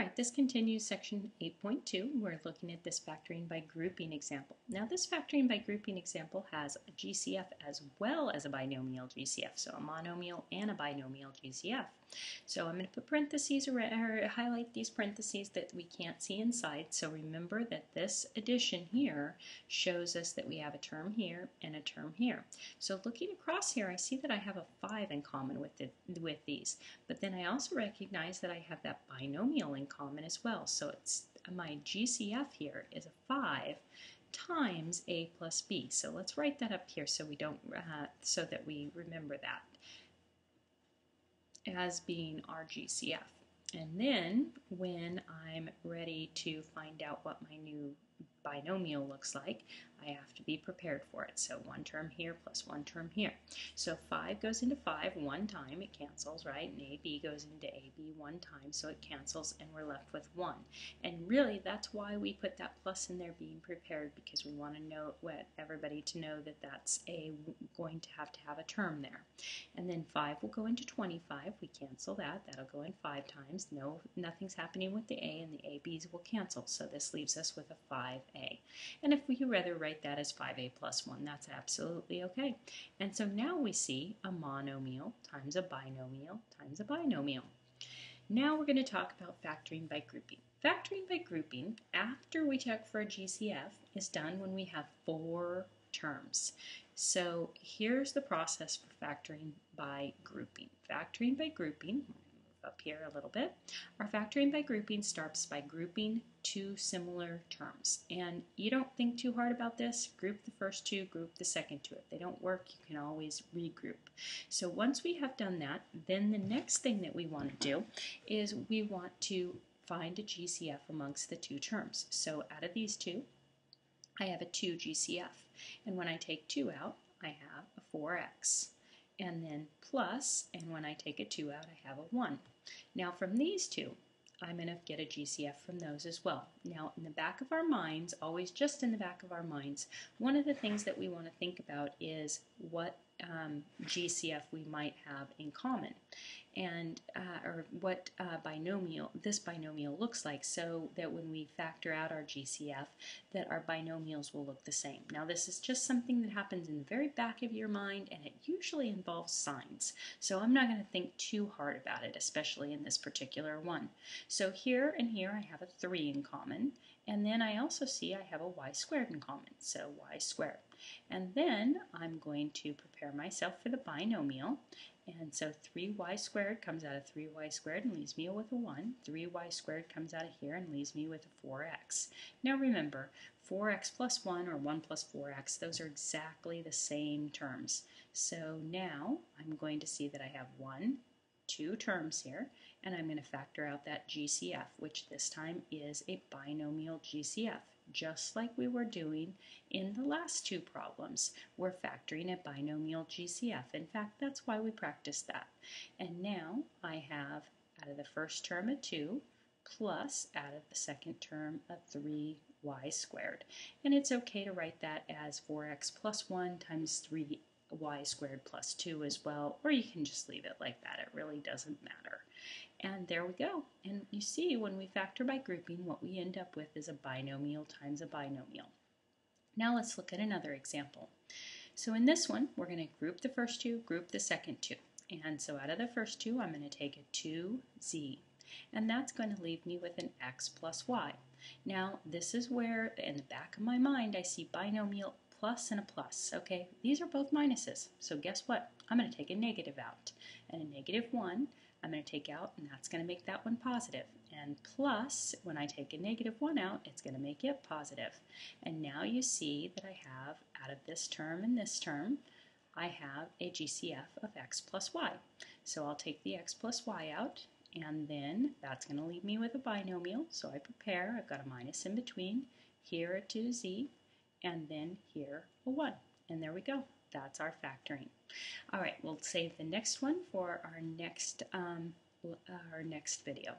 right, this continues section 8.2. We're looking at this factoring by grouping example. Now this factoring by grouping example has a GCF as well as a binomial GCF, so a monomial and a binomial GCF. So I'm going to put parentheses or highlight these parentheses that we can't see inside. So remember that this addition here shows us that we have a term here and a term here. So looking across here, I see that I have a 5 in common with, the, with these. But then I also recognize that I have that binomial in common as well. So it's my GCF here is a 5 times a plus b. So let's write that up here so we don't uh, so that we remember that as being our GCF. And then when I'm ready to find out what my new binomial looks like, I have to be prepared for it. So one term here plus one term here. So 5 goes into 5 one time, it cancels, right? And AB goes into AB one time, so it cancels, and we're left with 1. And really, that's why we put that plus in there being prepared, because we want to know what everybody to know that that's a going to have to have a term there. And then 5 will go into 25. We cancel that. That'll go in 5 times. No, Nothing's happening with the A, and the ABs will cancel. So this leaves us with a 5A. And if we rather write write that as 5a plus 1. That's absolutely okay. And so now we see a monomial times a binomial times a binomial. Now we're going to talk about factoring by grouping. Factoring by grouping, after we check for a GCF, is done when we have four terms. So here's the process for factoring by grouping. Factoring by grouping, up here a little bit. Our factoring by grouping starts by grouping two similar terms. And you don't think too hard about this. Group the first two, group the second two. If they don't work, you can always regroup. So once we have done that, then the next thing that we want to do is we want to find a GCF amongst the two terms. So out of these two, I have a 2 GCF. And when I take 2 out, I have a 4x and then plus, and when I take a 2 out, I have a 1. Now from these two, I'm going to get a GCF from those as well. Now, in the back of our minds, always just in the back of our minds, one of the things that we want to think about is what um, GCF we might have in common and uh, or what uh, binomial this binomial looks like so that when we factor out our GCF that our binomials will look the same. Now this is just something that happens in the very back of your mind and it usually involves signs so I'm not going to think too hard about it especially in this particular one. So here and here I have a 3 in common and then I also see I have a y squared in common so y squared. And then I'm going to prepare myself for the binomial and so 3y squared comes out of 3y squared and leaves me with a 1. 3y squared comes out of here and leaves me with a 4x. Now remember, 4x plus 1 or 1 plus 4x, those are exactly the same terms. So now I'm going to see that I have 1, two terms here, and I'm going to factor out that GCF, which this time is a binomial GCF just like we were doing in the last two problems. We're factoring a binomial GCF. In fact, that's why we practiced that. And now I have out of the first term a 2 plus out of the second term a 3y squared. And it's okay to write that as 4x plus 1 times 3y squared plus 2 as well, or you can just leave it like that. It really doesn't matter. And there we go. And you see when we factor by grouping, what we end up with is a binomial times a binomial. Now let's look at another example. So in this one, we're going to group the first two, group the second two. And so out of the first two, I'm going to take a 2z. And that's going to leave me with an x plus y. Now, this is where, in the back of my mind, I see binomial plus and a plus. Okay, these are both minuses. So guess what? I'm going to take a negative out. And a negative 1 I'm going to take out, and that's going to make that one positive. And plus, when I take a negative 1 out, it's going to make it positive. And now you see that I have, out of this term and this term, I have a GCF of x plus y. So I'll take the x plus y out, and then that's going to leave me with a binomial. So I prepare, I've got a minus in between, here a 2z, and then here a 1. And there we go that's our factoring. All right, we'll save the next one for our next, um, our next video.